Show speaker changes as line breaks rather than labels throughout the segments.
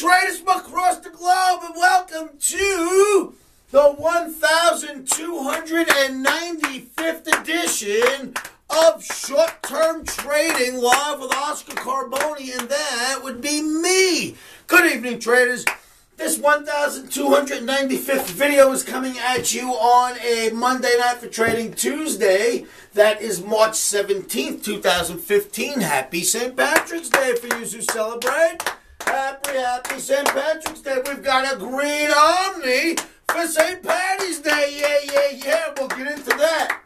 traders from across the globe, and welcome to the 1295th edition of Short Term Trading live with Oscar Carboni, and that would be me. Good evening, traders. This 1295th video is coming at you on a Monday night for trading Tuesday. That is March 17th, 2015. Happy St. Patrick's Day for you who celebrate. Happy, happy St. Patrick's Day. We've got a green Omni for St. Patty's Day. Yeah, yeah, yeah. We'll get into that.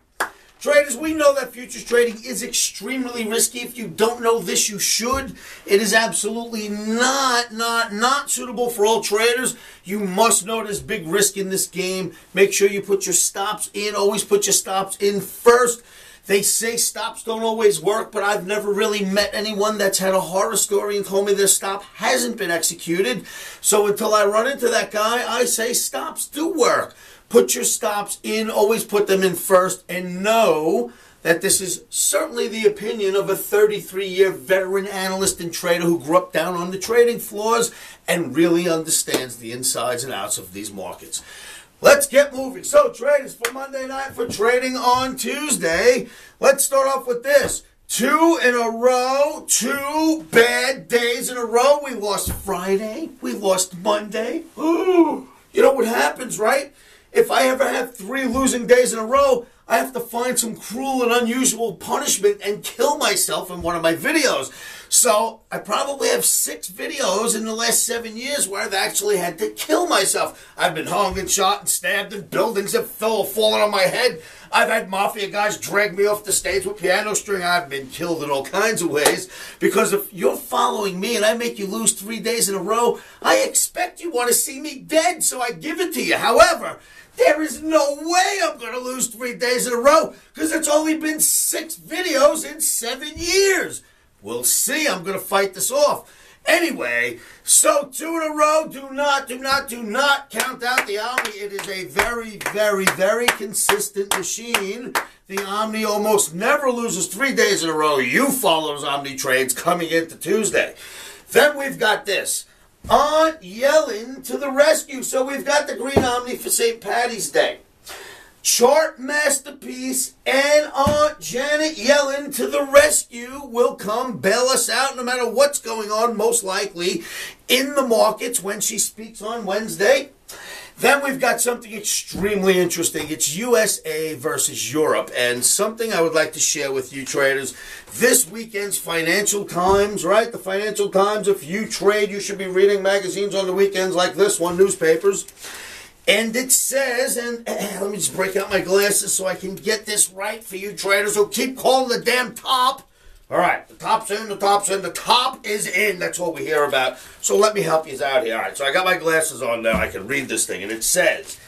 Traders, we know that futures trading is extremely risky. If you don't know this, you should. It is absolutely not, not, not suitable for all traders. You must know there's big risk in this game. Make sure you put your stops in. Always put your stops in first. They say stops don't always work, but I've never really met anyone that's had a horror story and told me their stop hasn't been executed. So until I run into that guy, I say stops do work. Put your stops in, always put them in first, and know that this is certainly the opinion of a 33 year veteran analyst and trader who grew up down on the trading floors and really understands the insides and outs of these markets. Let's get moving. So, traders, for Monday night for trading on Tuesday, let's start off with this. Two in a row, two bad days in a row. We lost Friday, we lost Monday. Ooh, you know what happens, right? If I ever have three losing days in a row, I have to find some cruel and unusual punishment and kill myself in one of my videos. So I probably have six videos in the last seven years where I've actually had to kill myself. I've been hung and shot and stabbed and buildings have fell, fallen on my head. I've had mafia guys drag me off the stage with piano string. I've been killed in all kinds of ways because if you're following me and I make you lose three days in a row, I expect you want to see me dead, so I give it to you. However, there is no way I'm going to lose three days in a row because it's only been six videos in seven years. We'll see. I'm going to fight this off. Anyway, so two in a row. Do not, do not, do not count out the Omni. It is a very, very, very consistent machine. The Omni almost never loses three days in a row. You follow those Omni trades coming into Tuesday. Then we've got this. Aunt Yellen to the rescue. So we've got the Green Omni for St. Patty's Day. Chart Masterpiece and Aunt Janet Yellen to the rescue will come bail us out no matter what's going on, most likely in the markets when she speaks on Wednesday. Then we've got something extremely interesting. It's USA versus Europe, and something I would like to share with you traders. This weekend's Financial Times, right? The Financial Times, if you trade, you should be reading magazines on the weekends like this one, newspapers. And it says, and let me just break out my glasses so I can get this right for you traders who keep calling the damn top. All right, the top's in, the top's in, the top is in. That's what we hear about. So let me help you out here. All right, so I got my glasses on now. I can read this thing, and it says,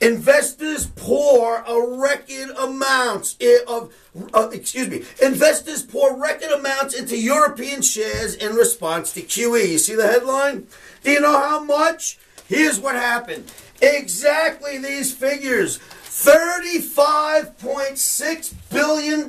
investors pour a record amounts of, uh, excuse me, investors pour record amounts into European shares in response to QE. You see the headline? Do you know how much? Here's what happened. Exactly these figures. $35.6 billion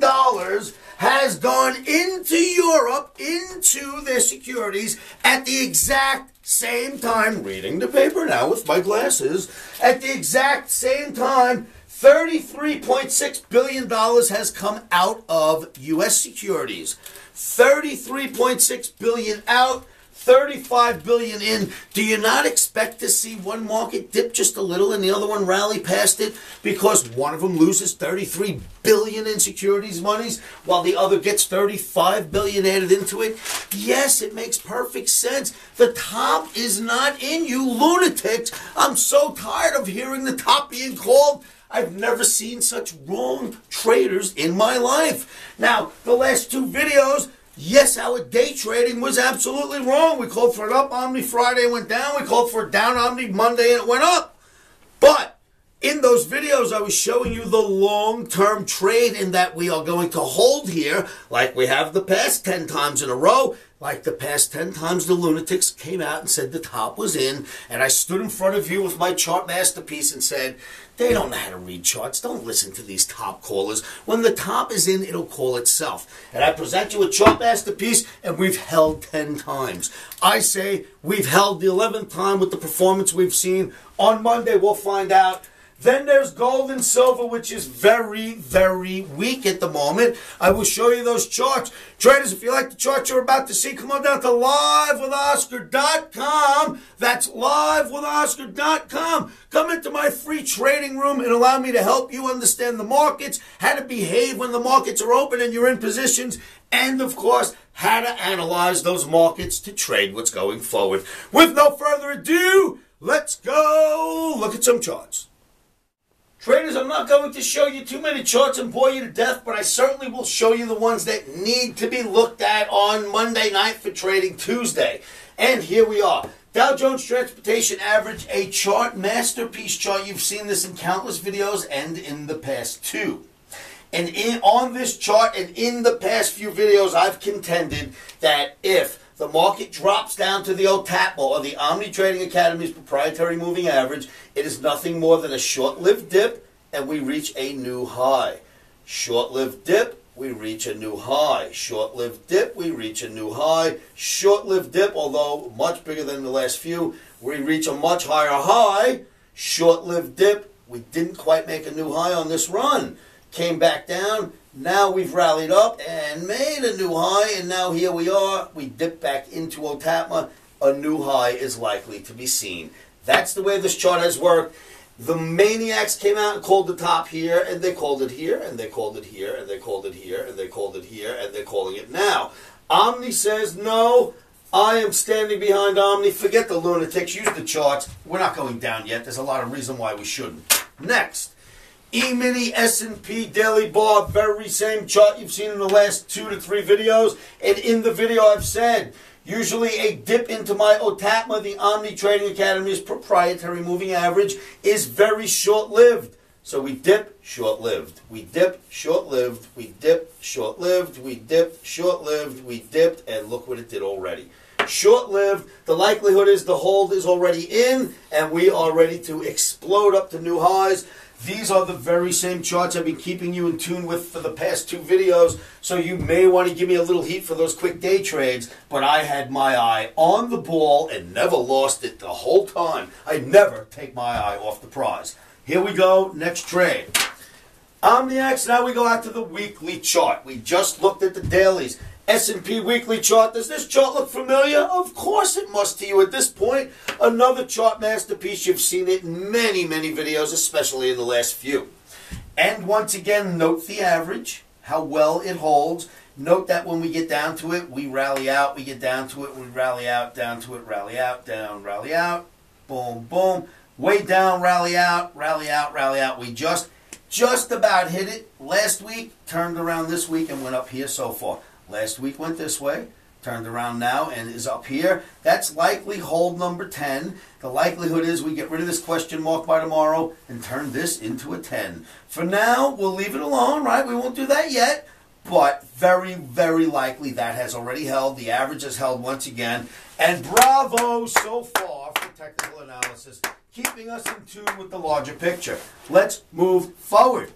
has gone into Europe, into their securities, at the exact same time, reading the paper now with my glasses, at the exact same time, $33.6 billion has come out of U.S. securities. 33.6 billion out, 35 billion in. Do you not expect to see one market dip just a little and the other one rally past it because one of them loses 33 billion in securities monies while the other gets 35 billion added into it? Yes, it makes perfect sense. The top is not in you lunatics. I'm so tired of hearing the top being called I've never seen such wrong traders in my life. Now, the last two videos, Yes, our day trading was absolutely wrong. We called for an up Omni Friday, went down. We called for a down Omni Monday, and it went up. But In those videos, I was showing you the long term trade in that we are going to hold here, like we have the past 10 times in a row. Like the past 10 times, the lunatics came out and said the top was in, and I stood in front of you with my chart masterpiece and said, they don't know how to read charts. Don't listen to these top callers. When the top is in, it'll call itself. And I present you a chart masterpiece, and we've held 10 times. I say we've held the 11th time with the performance we've seen. On Monday, we'll find out then there's gold and silver, which is very, very weak at the moment. I will show you those charts. Traders, if you like the chart you're about to see, come on down to livewithoscar.com. That's livewithoscar.com. Come into my free trading room and allow me to help you understand the markets, how to behave when the markets are open and you're in positions, and of course, how to analyze those markets to trade what's going forward. With no further ado, let's go look at some charts. Traders, I'm not going to show you too many charts and bore you to death, but I certainly will show you the ones that need to be looked at on Monday night for Trading Tuesday. And here we are. Dow Jones Transportation Average, a chart masterpiece chart. You've seen this in countless videos and in the past two. And in, on this chart and in the past few videos, I've contended that if the market drops down to the OTAPMA or the Omni Trading Academy's proprietary moving average. It is nothing more than a short-lived dip, and we reach a new high. Short-lived dip, we reach a new high. Short-lived dip, we reach a new high. Short-lived dip, although much bigger than the last few, we reach a much higher high. Short-lived dip, we didn't quite make a new high on this run. Came back down, now we've rallied up and made a new high, and now here we are. We dip back into OTAPMA. A new high is likely to be seen. That's the way this chart has worked. The maniacs came out and called the top here, and they called it here, and they called it here, and they called it here, and they called it here, and they're calling it now. Omni says, no, I am standing behind Omni. Forget the lunatics. Use the charts. We're not going down yet. There's a lot of reason why we shouldn't. Next. E-mini S&P daily bar, very same chart you've seen in the last two to three videos. And in the video I've said, usually a dip into my OTAPMA, the Omni Trading Academy's proprietary moving average, is very short-lived. So we dip, short-lived. We dip, short-lived. We dip, short-lived. We dip, short-lived. We dipped, and look what it did already. Short-lived. The likelihood is the hold is already in, and we are ready to explode up to new highs. These are the very same charts I've been keeping you in tune with for the past two videos, so you may want to give me a little heat for those quick day trades, but I had my eye on the ball and never lost it the whole time. I never take my eye off the prize. Here we go, next trade. Omniacs, now we go out to the weekly chart. We just looked at the dailies. S&P weekly chart. Does this chart look familiar? Of course it must to you at this point. Another chart masterpiece. You've seen it in many, many videos, especially in the last few. And once again, note the average, how well it holds. Note that when we get down to it, we rally out, we get down to it, we rally out, down to it, rally out, down, rally out, boom, boom. Way down, rally out, rally out, rally out. We just, just about hit it last week, turned around this week, and went up here so far. Last week went this way, turned around now and is up here. That's likely hold number 10. The likelihood is we get rid of this question mark by tomorrow and turn this into a 10. For now, we'll leave it alone, right? We won't do that yet. But very, very likely that has already held. The average has held once again. And bravo so far for technical analysis, keeping us in tune with the larger picture. Let's move forward.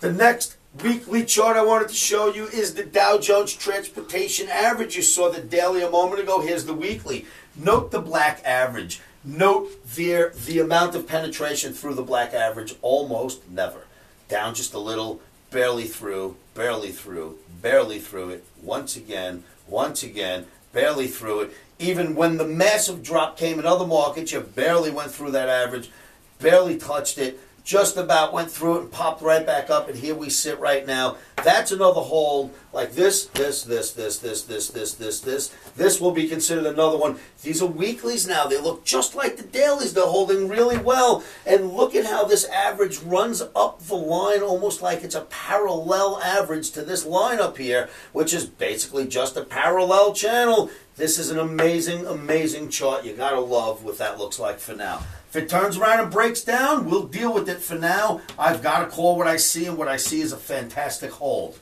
The next weekly chart I wanted to show you is the Dow Jones Transportation Average. You saw the daily a moment ago. Here's the weekly. Note the black average. Note the, the amount of penetration through the black average. Almost never. Down just a little, barely through, barely through, barely through it. Once again, once again, barely through it. Even when the massive drop came in other markets, you barely went through that average, barely touched it just about went through it and popped right back up, and here we sit right now. That's another hold like this, this, this, this, this, this, this, this, this. This will be considered another one. These are weeklies now. They look just like the dailies. They're holding really well. And look at how this average runs up the line almost like it's a parallel average to this line up here, which is basically just a parallel channel. This is an amazing, amazing chart. You got to love what that looks like for now. If it turns around and breaks down, we'll deal with it for now. I've got to call what I see, and what I see is a fantastic hold.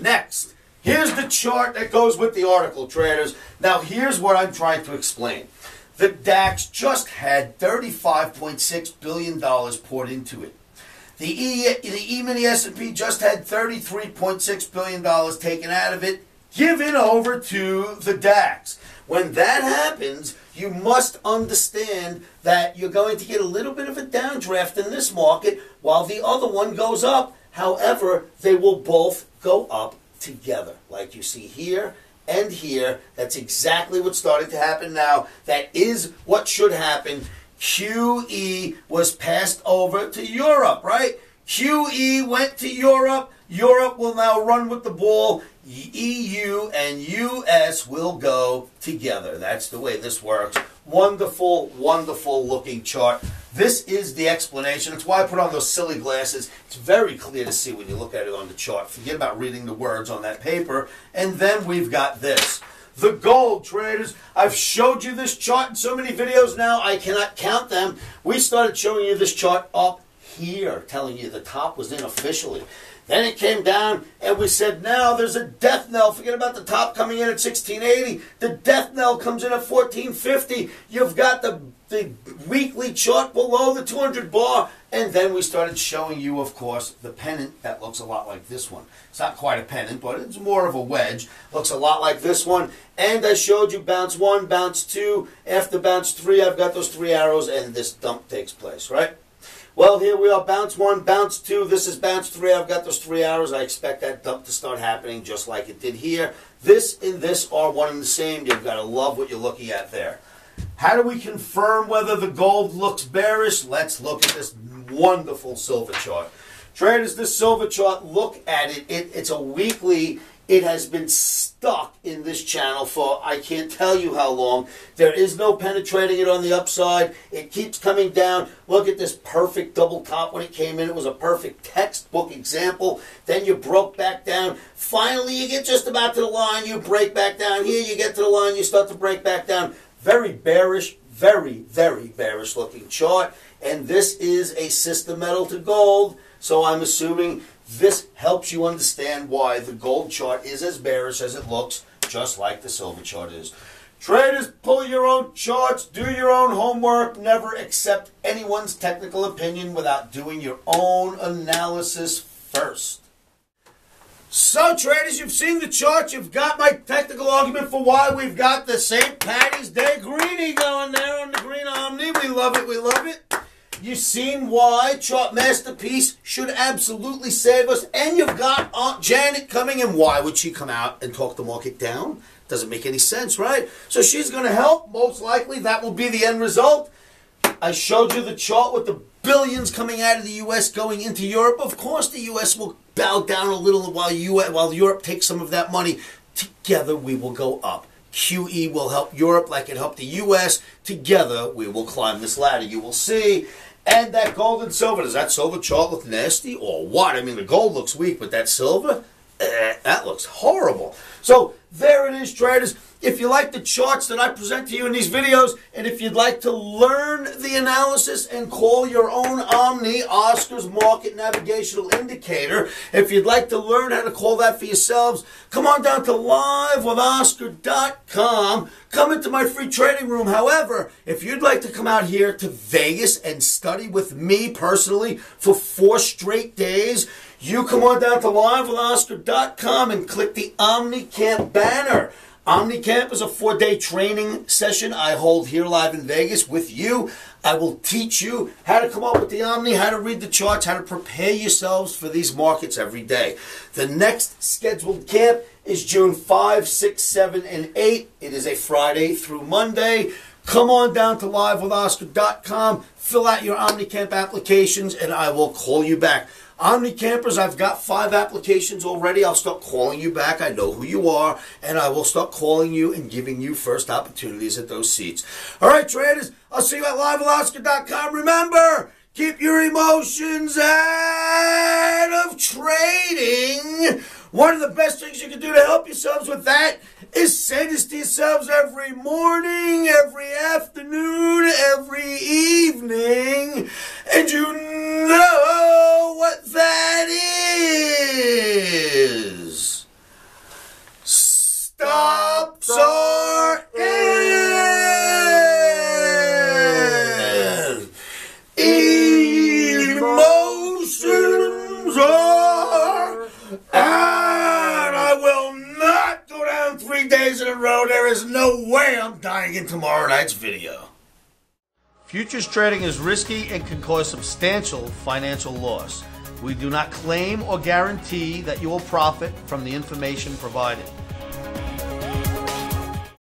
Next, here's the chart that goes with the article, traders. Now, here's what I'm trying to explain. The DAX just had $35.6 billion poured into it. The E, the E-mini S&P just had $33.6 billion taken out of it, given over to the DAX. When that happens, you must understand that you're going to get a little bit of a downdraft in this market while the other one goes up. However, they will both go up together, like you see here and here. That's exactly what's starting to happen now. That is what should happen. QE was passed over to Europe, right? QE went to Europe. Europe will now run with the ball. EU and US will go together. That's the way this works. Wonderful, wonderful looking chart. This is the explanation. That's why I put on those silly glasses. It's very clear to see when you look at it on the chart. Forget about reading the words on that paper. And then we've got this. The gold traders. I've showed you this chart in so many videos now, I cannot count them. We started showing you this chart up here, telling you the top was in officially. Then it came down, and we said, now there's a death knell. Forget about the top coming in at 1680. The death knell comes in at 1450. You've got the, the weekly chart below the 200 bar. And then we started showing you, of course, the pennant that looks a lot like this one. It's not quite a pennant, but it's more of a wedge. Looks a lot like this one. And I showed you bounce one, bounce two. After bounce three, I've got those three arrows, and this dump takes place, right? Well, here we are, bounce one, bounce two. This is bounce three. I've got those three arrows. I expect that dump to start happening just like it did here. This and this are one and the same. You've got to love what you're looking at there. How do we confirm whether the gold looks bearish? Let's look at this wonderful silver chart. Traders, this silver chart, look at it. it it's a weekly it has been stuck in this channel for I can't tell you how long. There is no penetrating it on the upside. It keeps coming down. Look at this perfect double top when it came in. It was a perfect textbook example. Then you broke back down. Finally, you get just about to the line. You break back down. Here you get to the line. You start to break back down. Very bearish, very, very bearish looking chart. And this is a system metal to gold. So I'm assuming this helps you understand why the gold chart is as bearish as it looks, just like the silver chart is. Traders, pull your own charts, do your own homework, never accept anyone's technical opinion without doing your own analysis first. So, traders, you've seen the chart. You've got my technical argument for why we've got the St. Patty's Day greenie going there on the green Omni. We love it. We love it. You've seen why Chart Masterpiece should absolutely save us. And you've got Aunt Janet coming in. Why would she come out and talk the market down? Doesn't make any sense, right? So she's going to help. Most likely that will be the end result. I showed you the chart with the billions coming out of the U.S. going into Europe. Of course, the U.S. will bow down a little while, US, while Europe takes some of that money. Together, we will go up. QE will help Europe like it helped the U.S. Together, we will climb this ladder. You will see. And that gold and silver, does that silver chart look nasty or what? I mean, the gold looks weak, but that silver, eh, that looks horrible. So there it is, traders. If you like the charts that I present to you in these videos, and if you'd like to learn the analysis and call your own Omni Oscars Market Navigational Indicator, if you'd like to learn how to call that for yourselves, come on down to livewithoscar.com. Come into my free trading room. However, if you'd like to come out here to Vegas and study with me personally for four straight days, you come on down to livewithoscar.com and click the OmniCamp banner. OmniCamp is a four day training session I hold here live in Vegas with you. I will teach you how to come up with the Omni, how to read the charts, how to prepare yourselves for these markets every day. The next scheduled camp is June 5, 6, 7, and 8. It is a Friday through Monday. Come on down to livewithoscar.com, fill out your OmniCamp applications, and I will call you back. Omni Campers, I've got five applications already. I'll start calling you back. I know who you are, and I will start calling you and giving you first opportunities at those seats. All right, traders, I'll see you at livewithoscar.com. Remember, keep your emotions out of trading One of the best things you can do to help yourselves with that is say this to yourselves every morning, every afternoon, every evening, and you know what that is. Stop are in. In tomorrow night's video.
Futures trading is risky and can cause substantial financial loss. We do not claim or guarantee that you will profit from the information provided.